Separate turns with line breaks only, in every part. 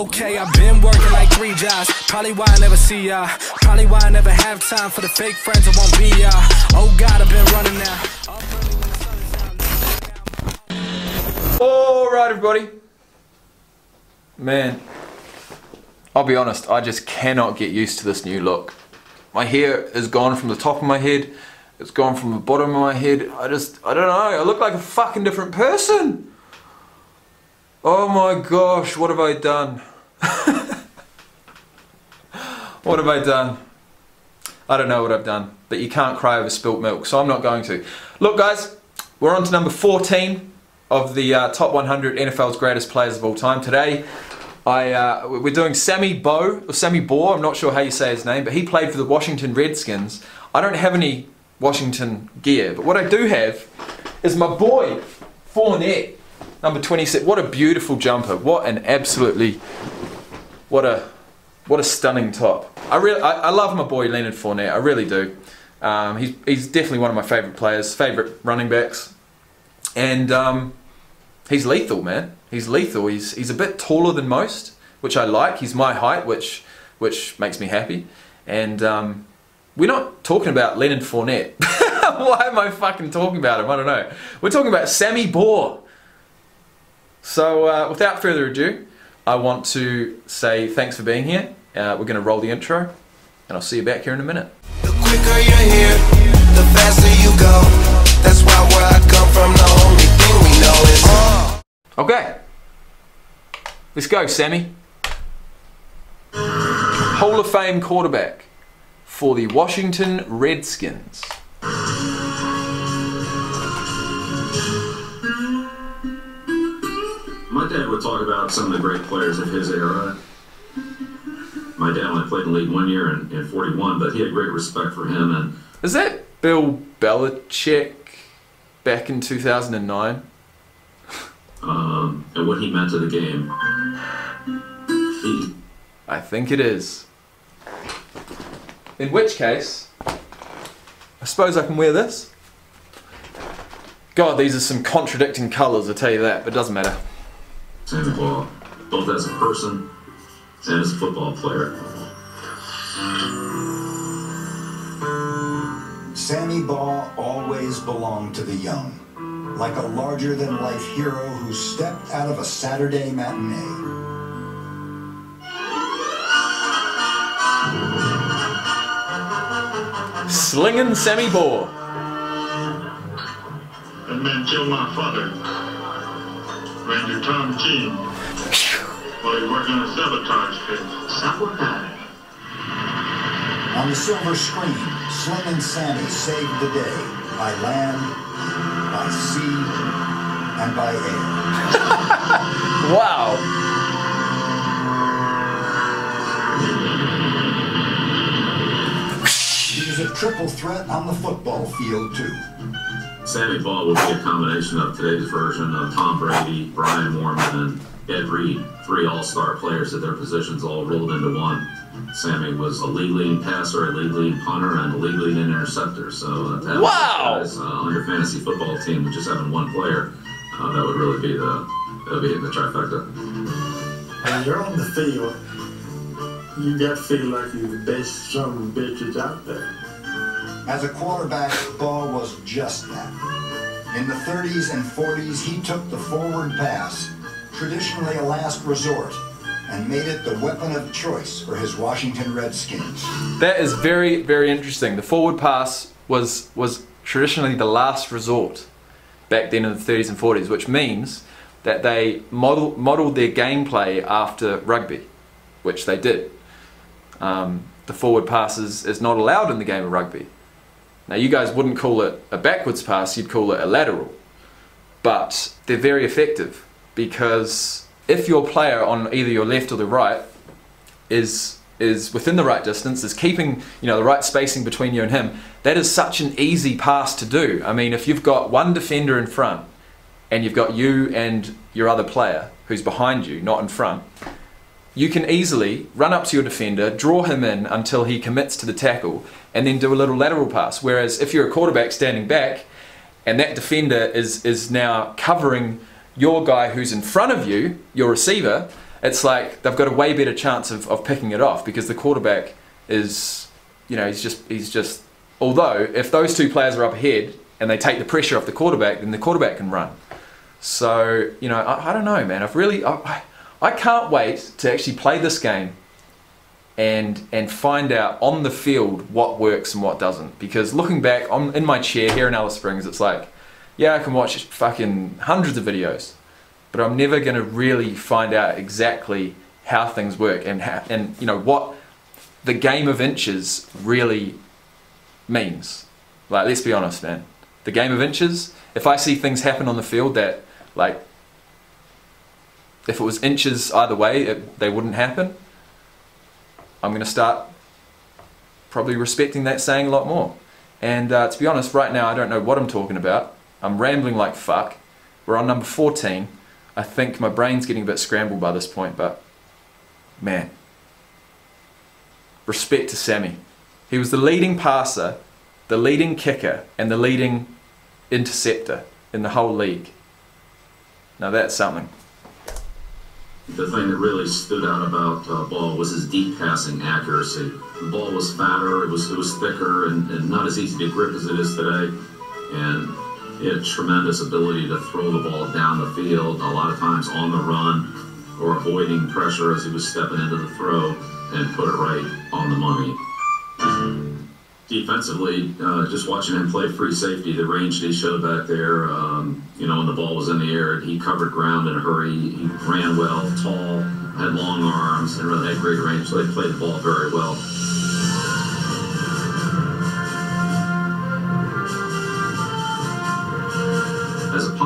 Okay, I've been working like three jobs. Probably why I never see ya. Probably why I never have time for the fake friends I won't be ya. Oh God, I've been running now.
Alright, everybody. Man, I'll be honest, I just cannot get used to this new look. My hair is gone from the top of my head, it's gone from the bottom of my head. I just, I don't know, I look like a fucking different person. Oh my gosh, what have I done? What have I done? I don't know what I've done, but you can't cry over spilt milk, so I'm not going to. Look, guys, we're on to number 14 of the uh, top 100 NFL's greatest players of all time. Today, I uh, we're doing Sammy Bo or Sammy Baugh. I'm not sure how you say his name, but he played for the Washington Redskins. I don't have any Washington gear, but what I do have is my boy Fournette, number 26. What a beautiful jumper! What an absolutely what a what a stunning top. I really I, I love my boy Leonard Fournette. I really do. Um, he's he's definitely one of my favourite players, favourite running backs, and um, he's lethal, man. He's lethal. He's he's a bit taller than most, which I like. He's my height, which which makes me happy. And um, we're not talking about Leonard Fournette. Why am I fucking talking about him? I don't know. We're talking about Sammy Baugh. So uh, without further ado, I want to say thanks for being here. Uh, we're going to roll the intro, and I'll see you back here in a minute.
The quicker you're here, the faster you go. That's why where I come from, the only thing we know is uh.
Okay. Let's go, Sammy. Hall of Fame quarterback for the Washington Redskins.
My dad would talk about some of the great players of his era. My dad only played in the league one year in, in 41, but he had great respect for him. And
Is that Bill Belichick back in 2009?
um, and what he meant to the game. He,
I think it is. In which case, I suppose I can wear this. God, these are some contradicting colours, I tell you that, but it doesn't matter.
Sammy Baugh, both as a person and as a football player.
Sammy Baugh always belonged to the young, like a larger than life hero who stepped out of a Saturday matinee.
Slinging Sammy Baugh.
That man killed my father, Ranger Tom Keene, while he working on a sabotage pit. Sabotage?
On the silver screen, Slim and Sammy saved the day by land, by sea, and by air.
Wow.
He was a triple threat on the football field, too.
Sammy Baugh would be a combination of today's version of Tom Brady, Brian Moorman, and Ed Reed, three all-star players at their positions all rolled into one. Sammy was a league leading passer, a league leading punter, and a league leading interceptor. So uh, to have
Wow.
those guys uh, on your fantasy football team with just having one player, uh, that would really be the that would be the trifecta.
When you're on the field, you got to feel like you're the best son of a bitches out there.
As a quarterback, Baugh was just that. In the 30s and 40s, he took the forward pass, traditionally a last resort, and made it the weapon of choice for his Washington Redskins.
That is very, very interesting. The forward pass was was traditionally the last resort back then in the 30s and 40s, which means that they model, modeled their gameplay after rugby, which they did. Um, the forward pass is, is not allowed in the game of rugby. Now, you guys wouldn't call it a backwards pass, you'd call it a lateral. But they're very effective because if your player on either your left or the right is is within the right distance, is keeping you know the right spacing between you and him, that is such an easy pass to do. I mean, if you've got one defender in front and you've got you and your other player who's behind you, not in front, you can easily run up to your defender, draw him in until he commits to the tackle, and then do a little lateral pass. Whereas if you're a quarterback standing back and that defender is is now covering your guy who's in front of you, your receiver, it's like they've got a way better chance of, of picking it off because the quarterback is, you know, he's just he's just. Although if those two players are up ahead and they take the pressure off the quarterback, then the quarterback can run. So you know, I, I don't know, man. I've really I, I can't wait to actually play this game and and find out on the field what works and what doesn't. Because looking back, I'm in my chair here in Alice Springs. It's like, yeah, I can watch fucking hundreds of videos, but I'm never gonna really find out exactly how things work and how, and you know what the game of inches really means. Like, let's be honest, man. The game of inches. If I see things happen on the field that, like, if it was inches either way, it, they wouldn't happen. I'm going to start probably respecting that saying a lot more. And uh, to be honest, right now I don't know what I'm talking about. I'm rambling like fuck. We're on number 14. I think my brain's getting a bit scrambled by this point, but man, respect to Sammy. He was the leading passer, the leading kicker, and the leading interceptor in the whole league. Now that's something.
The thing that really stood out about uh, Baugh was his deep passing accuracy. The ball was fatter, it was it was thicker, and, and not as easy to grip as it is today. And he had tremendous ability to throw the ball down the field, a lot of times on the run or avoiding pressure as he was stepping into the throw and put it right on the money. Defensively, uh, just watching him play free safety, the range that he showed back there, um, you know, when the ball was in the air, he covered ground in a hurry. He ran well, tall, had long arms, and really had great range. So they played the ball very well.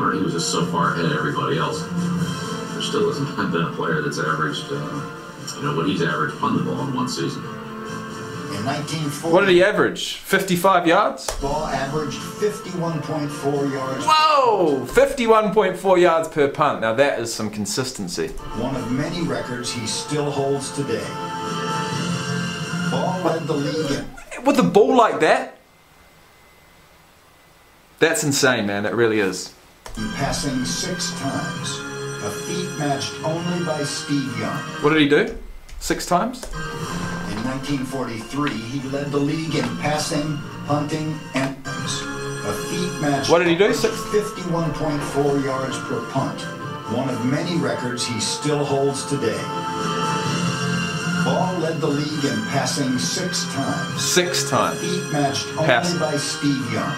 As a punter, he was just so far ahead of everybody else. There still hasn't been a player that's averaged, uh, you know, what he's averaged punting the ball in one season.
In 1940,
What did he average? 55 yards?
Baugh averaged 51.4 yards.
Whoa! 51.4 yards per punt. Now that is some consistency.
One of many records he still holds today. Baugh led the league in
With a ball like that? That's insane, man. It really is.
Passing six times, a feat matched only by Steve Young.
What did he do? Six times?
In 1943, he led the league in passing, punting, and a feat matched
What did he do? Six-
51.4 yards per punt. One of many records he still holds today. Baugh led the league in passing six times.
Six times.
Feet matched only
Passing.
by Steve Young.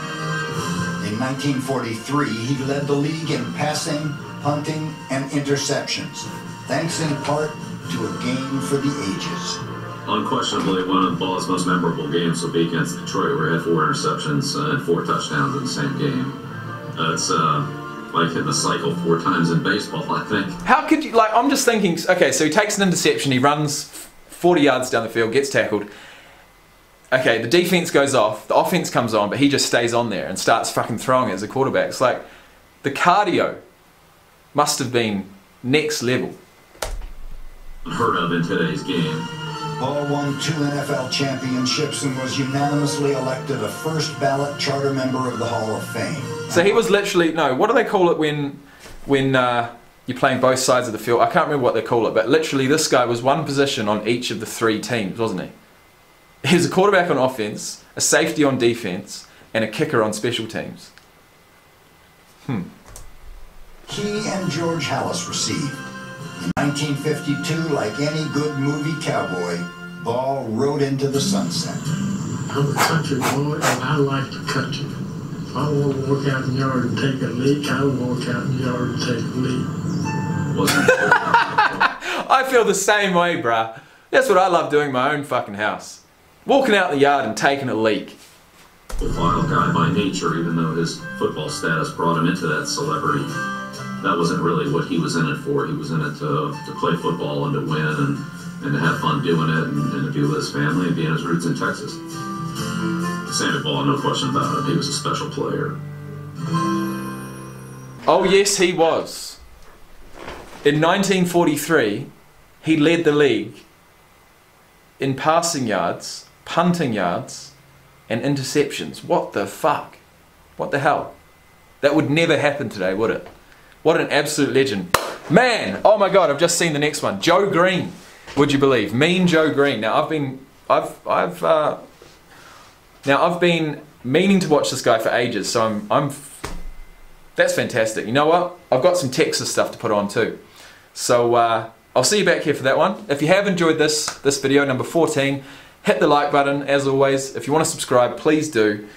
In 1943, he led the league in passing, punting, and interceptions, thanks in part to a game for the ages.
Unquestionably, one of Baugh's most memorable games will be against Detroit, where he had four interceptions and four touchdowns in the same game. Uh, it's uh, like hitting the cycle four times in baseball, I think.
How could you, like, I'm just thinking, okay, so he takes an interception, he runs 40 yards down the field, gets tackled. Okay, the defense goes off, the offense comes on, but he just stays on there and starts fucking throwing it as a quarterback. It's like the cardio must have been next level.
Heard of in today's game.
Baugh won two NFL championships and was unanimously elected a first ballot charter member of the Hall of Fame.
So he was literally no. What do they call it when when uh, you're playing both sides of the field? I can't remember what they call it, but literally this guy was one position on each of the three teams, wasn't he? He was a quarterback on offense, a safety on defense, and a kicker on special teams. Hmm.
He and George Halas received. In 1952, like any good movie cowboy, Baugh rode into the sunset.
I'm a country boy and I like the country. If I want to walk out in the yard and take a leak, I'll walk out in the yard and take a leak.
I feel the same way, bruh. That's what I love doing my own fucking house. Walking out the yard and taking a leak.
wild guy by nature, even though his football status brought him into that celebrity. That wasn't really what he was in it for. He was in it to, to play football and to win and, and to have fun doing it and, and to be with his family and be in his roots in Texas. Sammy Baugh, no question about it. He was a special player.
Oh, yes, he was. In 1943, he led the league in passing yards, punting yards, and interceptions. What the fuck? What the hell? That would never happen today, would it? What an absolute legend. Man, oh my god, I've just seen the next one. Joe Greene. Would you believe? Mean Joe Greene. Now I've been I've I've uh, now I've been meaning to watch this guy for ages, so I'm I'm that's fantastic. You know what? I've got some Texas stuff to put on too. So uh, I'll see you back here for that one. If you have enjoyed this this video, number 14, hit the like button as always. If you want to subscribe, please do.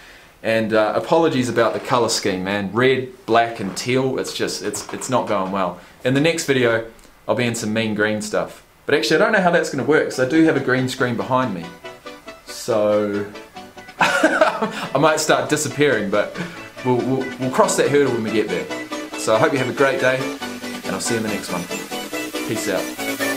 And uh, apologies about the color scheme, man. Red, black, and teal. It's just it's it's not going well. In the next video, I'll be in some mean green stuff. But actually, I don't know how that's going to work because I do have a green screen behind me. So I might start disappearing, but we'll, we'll, we'll cross that hurdle when we get there. So I hope you have a great day, and I'll see you in the next one. Peace out.